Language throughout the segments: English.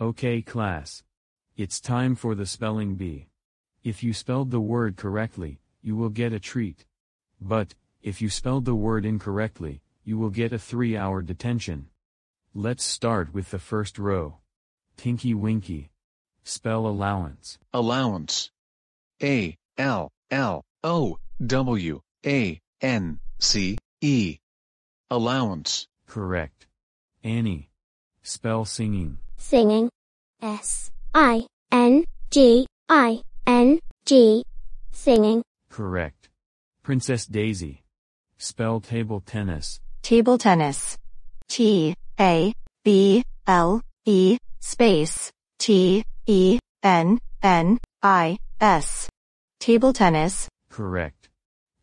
Okay class. It's time for the spelling bee. If you spelled the word correctly, you will get a treat. But, if you spelled the word incorrectly, you will get a 3-hour detention. Let's start with the first row. Tinky Winky. Spell allowance. allowance. A L L O W A N C E. Allowance. Correct. Annie. Spell singing. Singing. S I N G I N G. Singing. Correct. Princess Daisy. Spell table tennis. Table tennis. T A B L E space T E N N I S. Table tennis. Correct.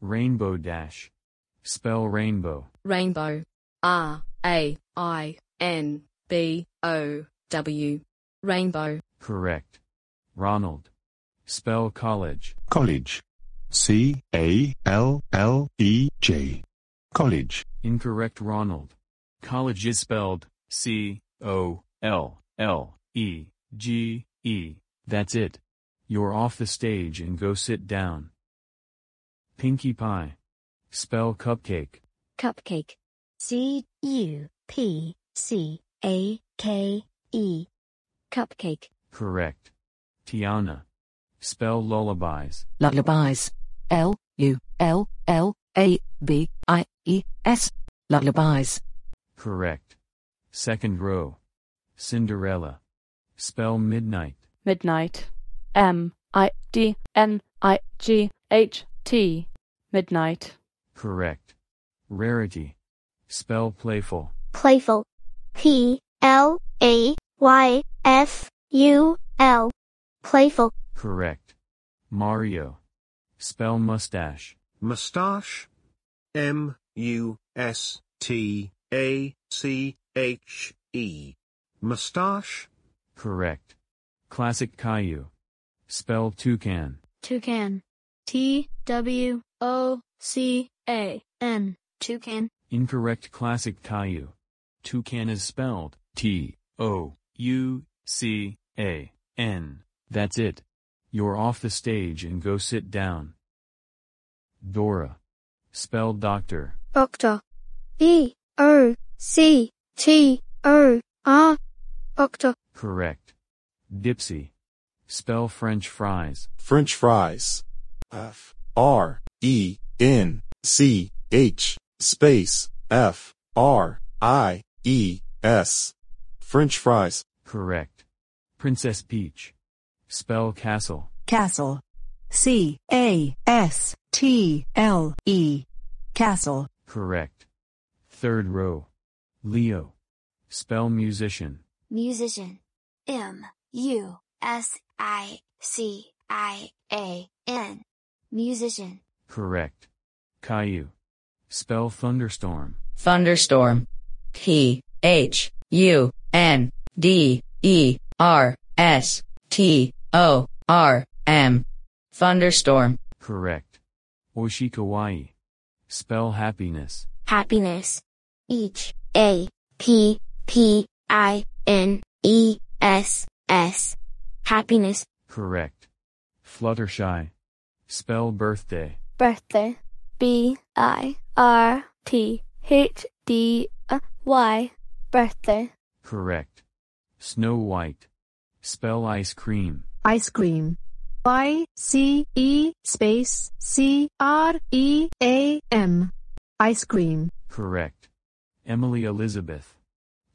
Rainbow Dash. Spell rainbow. Rainbow. R A I N B O W. Rainbow. Correct. Ronald. Spell college. College. C A L L E J. College. Incorrect Ronald. College is spelled C O L L E G E. That's it. You're off the stage and go sit down. Pinkie Pie. Spell cupcake. Cupcake. C U P C A K E. Cupcake. Correct. Tiana. Spell lullabies. Lullabies. L U L L A B I E S. Lullabies. Correct. Second row. Cinderella. Spell midnight. Midnight. M I D N I G H T. Midnight. Correct. Rarity. Spell playful. Playful. P L A Y F U L. Playful. Correct. Mario. Spell mustache. Mustache. M U S T A C H E. Mustache. Correct. Classic Caillou. Spell toucan. Toucan. T W O C A N. Toucan. Incorrect classic Caillou. Toucan is spelled T O U C A N. That's it. You're off the stage and go sit down. Dora. Spell doctor. Doctor. B O C T O R. Doctor. Correct. Dipsy. Spell French fries. French fries. F R E N C H space F R I E S. French fries. Correct. Princess Peach. Spell castle. Castle. C A S T L E. Castle. Correct. Third row. Leo. Spell musician. Musician. M U S I C I A N. Musician. Correct. Caillou. Spell thunderstorm. Thunderstorm. P H U N D E R S T O R M. Thunderstorm. Correct. Oshikawaii. Spell happiness. Happiness. H A P P I N E S S. Happiness. Correct. Fluttershy. Spell birthday. birthday. B I R T H D Y. Birthday. Correct. Snow White. Spell ice cream. Ice cream. I C E space C R E A M. Ice cream. Correct. Emily Elizabeth.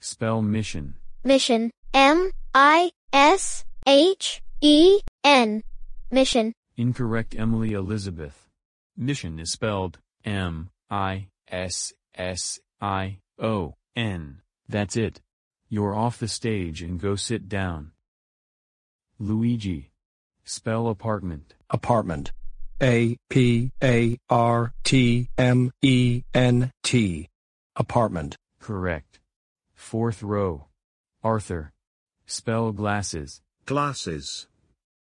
Spell mission. Mission. M I S H E N. Mission. Incorrect Emily Elizabeth. Mission is spelled M I S S I O N. That's it. You're off the stage and go sit down. Luigi. Spell apartment. Apartment. A P A R T M E N T. Apartment. Correct. Fourth row. Arthur. Spell glasses. Glasses.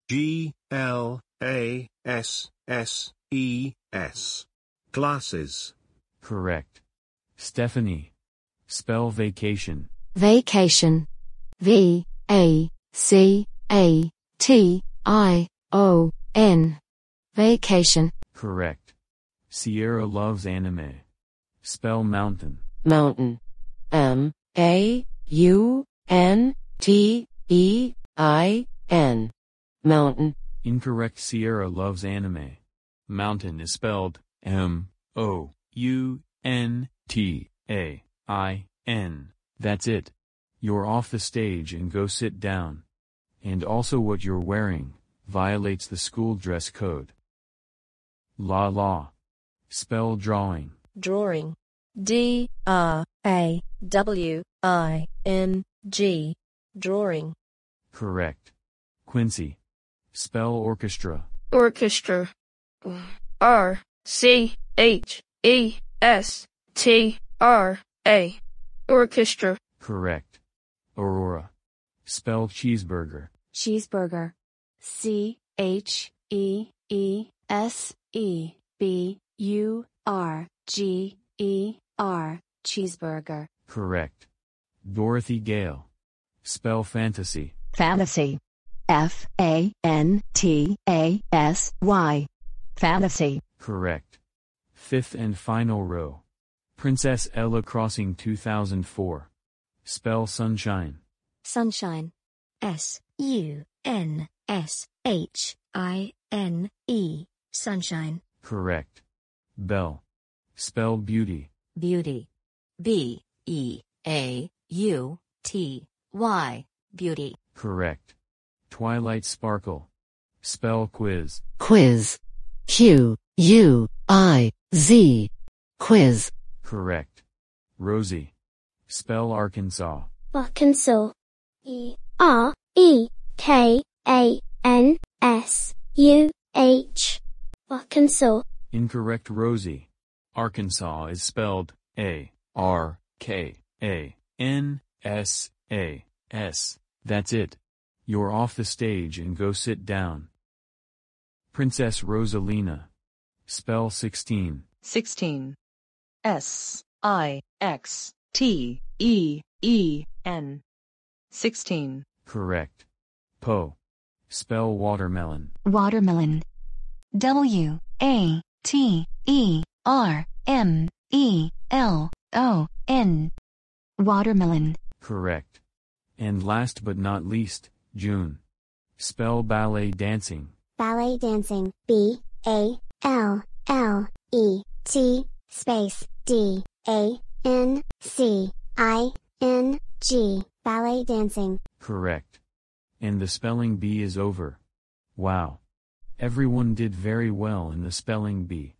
G L A S S E S. Glasses. Correct. Stephanie. Spell vacation. Vacation. V A C A T I O N. Vacation. Correct. Sierra loves anime. Spell mountain. Mountain. M A U N T E I N. Mountain. Incorrect. Sierra loves anime. Mountain is spelled M O U N T A I N. That's it. You're off the stage and go sit down. And also what you're wearing violates the school dress code. Laa-Laa. Spell drawing. Drawing. D R A W I N G. Drawing. Correct. Quincy. Spell orchestra. Orchestra. R C H E S T R A. Orchestra. Correct. Aurora. Spell cheeseburger. Cheeseburger. C H E E S E B U R G E R. Cheeseburger. Correct. Dorothy Gale. Spell fantasy. Fantasy. F A N T A S Y. Fantasy. Correct. Fifth and final row. Princess Ella Crossing 2004. Spell sunshine. Sunshine. S U N S H I N E. Sunshine. Correct. Belle. Spell beauty. Beauty. B E A U T Y. Beauty. Correct. Twilight Sparkle. Spell quiz. Quiz. Q U I Z. Quiz. Correct. Rosie. Spell Arkansas. Arkansas. E R E K A N S U H. Arkansas. Incorrect Rosie. Arkansas is spelled A R K A N S A S. That's it. You're off the stage and go sit down. Princess Rosalina. Spell 16. 16. S I X T E E N. 16. Correct. Po. Spell watermelon. Watermelon. W A T E R M E L O N. Watermelon. Correct. And last but not least, June. Spell ballet dancing. Ballet dancing. B A L L E T space D A N C I N G. Ballet dancing. Correct. And the spelling bee is over. Wow. Everyone did very well in the spelling bee.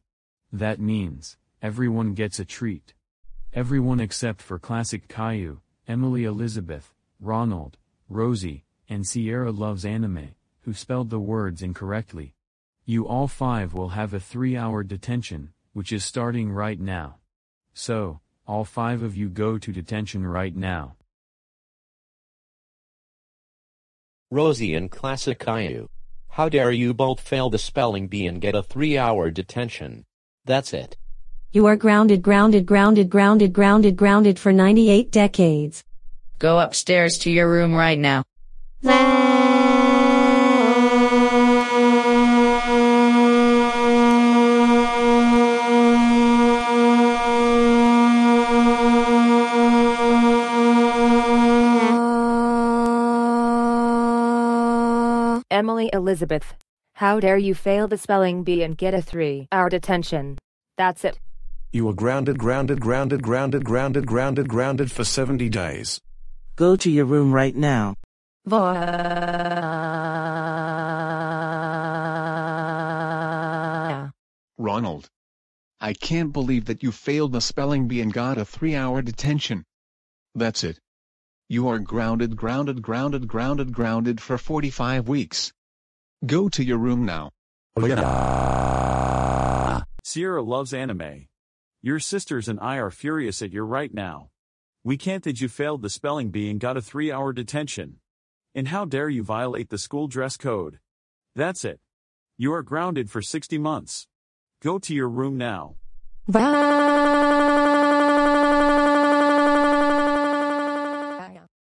That means, everyone gets a treat. Everyone except for Classic Caillou, Emily Elizabeth, Ronald, Rosie, and Sierra Loves Anime, who spelled the words incorrectly. You all five will have a three hour detention, which is starting right now. So, all five of you go to detention right now. Rosie and Classic Caillou. How dare you both fail the spelling bee and get a three-hour detention. That's it. You are grounded, grounded, grounded, grounded, grounded, grounded for 98 decades. Go upstairs to your room right now. Emily Elizabeth. How dare you fail the spelling bee and get a three hour detention? That's it. You are grounded, grounded, grounded, grounded, grounded, grounded, grounded for 70 days. Go to your room right now. Ronald. I can't believe that you failed the spelling bee and got a three-hour detention. That's it. You are grounded, grounded, grounded, grounded, grounded for 45 weeks. Go to your room now. Oh, Sierra loves anime. Your sisters and I are furious at you right now. We can't that you failed the spelling bee and got a three hour detention. And how dare you violate the school dress code? That's it. You are grounded for 60 months. Go to your room now. Bye.